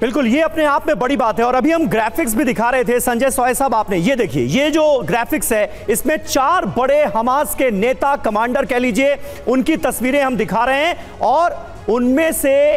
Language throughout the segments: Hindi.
बिल्कुल, ये अपने आप में बड़ी बात है और अभी हम ग्राफिक्स भी दिखा रहे थे। संजय सोय साहब, आपने ये देखिए, ये जो ग्राफिक्स है, इसमें चार बड़े हमास के नेता कमांडर कह लीजिए, उनकी तस्वीरें हम दिखा रहे हैं और उनमें से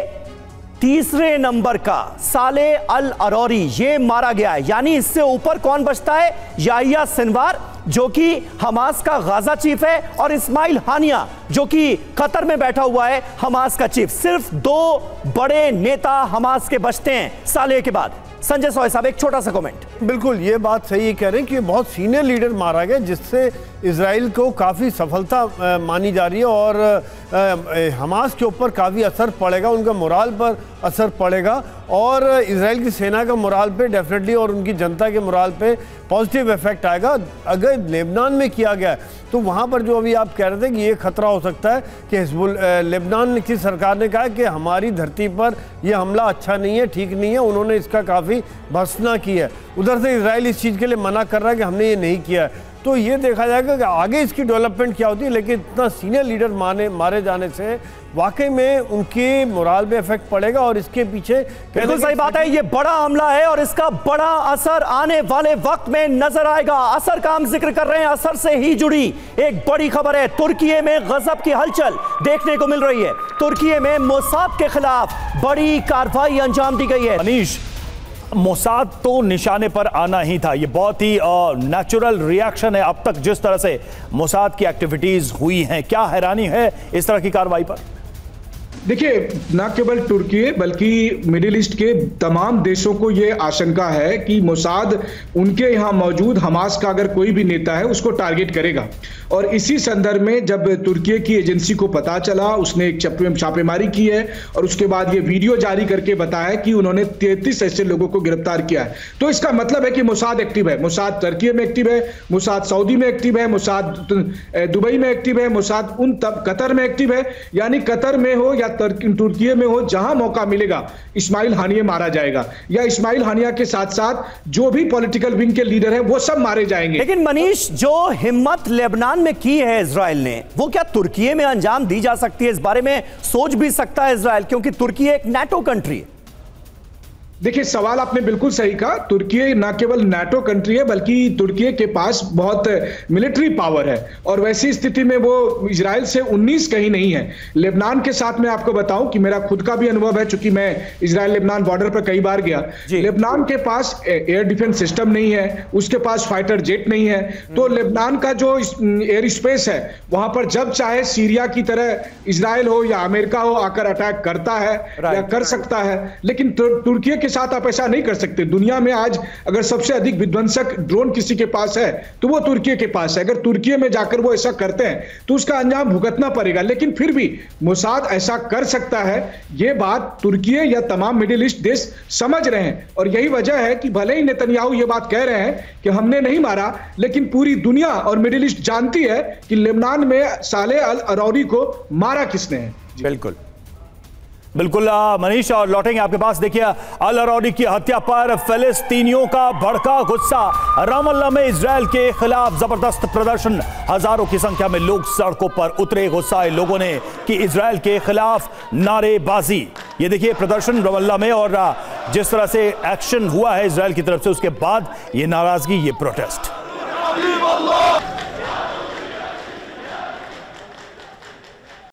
तीसरे नंबर का साले अल अरौरी, ये मारा गया है। यानी इससे ऊपर कौन बचता है? याहिया सिनवार। जो कि हमास का गाजा चीफ है और इस्माइल हानिया, जो कि कतर में बैठा हुआ है, हमास का चीफ। सिर्फ़ दो बड़े नेता हमास के बचते हैं, साले के बाद। संजय सोय साहब, एक छोटा सा कमेंट बिल्कुल, ये बात सही कह रहे हैं कि बहुत सीनियर लीडर मारा गया, जिससे इसराइल को काफ़ी सफलता मानी जा रही है और हमास के ऊपर काफ़ी असर पड़ेगा, उनका मोराल पर असर पड़ेगा। और इसराइल की सेना का मोराल पे डेफिनेटली और उनकी जनता के मोराल पे पॉजिटिव इफ़ेक्ट आएगा। अगर लेबनान में किया गया तो वहाँ पर जो अभी आप कह रहे थे कि ये खतरा हो सकता है कि हिजबुल लेबनान की सरकार ने कहा कि हमारी धरती पर यह हमला अच्छा नहीं है, ठीक नहीं है, उन्होंने इसका काफ़ी भर्सना की है। उधर से इसराइल इस चीज़ के लिए मना कर रहा है कि हमने ये नहीं किया है। तो ये देखा जाएगा कि आगे इसकी डेवलपमेंट क्या होती है लेकिन इतना सीनियर लीडर माने मारे जाने से वाकई में उनके मोराल में इफ़ेक्ट पड़ेगा और इसके पीछे बिल्कुल सही बात है ये बड़ा हमला है और इसका बड़ा असर आने वाले वक्त में नज़र आएगा। असर का हम ज़िक्र कर रहे हैं असर से ही जुड़ी एक बड़ी खबर है तुर्की में गजब की हलचल देखने को मिल रही है। तुर्की में मोसाद के खिलाफ बड़ी कार्रवाई अंजाम दी गई है। अनीश मोसाद तो निशाने पर आना ही था। ये बहुत ही नेचुरल रिएक्शन है। अब तक जिस तरह से मोसाद की एक्टिविटीज़ हुई हैं, क्या हैरानी है इस तरह की कार्रवाई पर? देखिए, न केवल तुर्की, बल्कि मिडिल ईस्ट के तमाम देशों को यह आशंका है कि मोसाद उनके यहाँ मौजूद हमास का अगर कोई भी नेता है, उसको टारगेट करेगा। और इसी संदर्भ में जब तुर्की की एजेंसी को पता चला, उसने एक छापेमारी की है और उसके बाद ये वीडियो जारी करके बताया कि उन्होंने तैतीस ऐसे लोगों को गिरफ़्तार किया है। तो इसका मतलब है कि मोसाद एक्टिव है। मोसाद तुर्की में एक्टिव है, मोसाद सऊदी में एक्टिव है, मोसाद दुबई में एक्टिव है, मोसाद उन तब, कतर में एक्टिव है। यानी कतर में हो या तुर्की में हो, जहाँ मौका मिलेगा, इस्माइल हानिया मारा जाएगा। या इस्माइल हानिया के साथ साथ जो भी पॉलिटिकल विंग के लीडर हैं, वो सब मारे जाएँगे। लेकिन मनीष, जो हिम्मत लेबनान में की है इसराइल ने, वो क्या तुर्की में अंजाम दी जा सकती है? इस बारे में सोच भी सकता है इसराइल क्योंकि तुर्की एक नेटो कंट्री है। देखिए सवाल आपने बिल्कुल सही कहा। तुर्की न केवल नाटो कंट्री है बल्कि तुर्की के पास बहुत मिलिट्री पावर है। और वैसी स्थिति में वो इसराइल से 19 कहीं नहीं है। लेबनान के साथ मैं आपको बताऊँ कि मेरा खुद का भी अनुभव है चूँकि मैं इसराइल लेबनान बॉर्डर पर कई बार गया। लेबनान के पास एयर डिफेंस सिस्टम नहीं है उसके पास फाइटर जेट नहीं है। तो लेबनान का जो एयर स्पेस है वहाँ पर जब चाहे सीरिया की तरह इसराइल हो या अमेरिका हो आकर अटैक करता है या कर सकता है। लेकिन तुर्की के साथ आप ऐसा नहीं कर सकते। दुनिया में आज अगर सबसे अधिक विध्वंसक ड्रोन किसी के पास है तो वो तुर्की के पास है। अगर तुर्की में जाकर वो ऐसा करते हैं तो उसका अंजाम भुगतना पड़ेगा। लेकिन फिर भी मोसाद ऐसा कर सकता है। ये बात तुर्की या तमाम मिडिल ईस्ट देश समझ रहे हैं। और यही वजह है कि भले ही नेतन्याहू ये बात कह रहे हैं कि हमने नहीं मारा, लेकिन पूरी दुनिया और मिडिल ईस्ट जानती है कि लेबनान में साले अल अरौरी को मारा किसने। है बिल्कुल। बिल्कुल मनीष और लौटेंगे आपके पास। देखिए अल अरौरी की हत्या पर फिलिस्तीनियों का भड़का गुस्सा। रामल्ला में इसराइल के खिलाफ ज़बरदस्त प्रदर्शन। हज़ारों की संख्या में लोग सड़कों पर उतरे गुस्साए लोगों ने कि इसराइल के खिलाफ नारेबाजी। ये देखिए, प्रदर्शन रमल्ला में और जिस तरह से एक्शन हुआ है इसराइल की तरफ़ से, उसके बाद ये नाराज़गी, ये प्रोटेस्ट।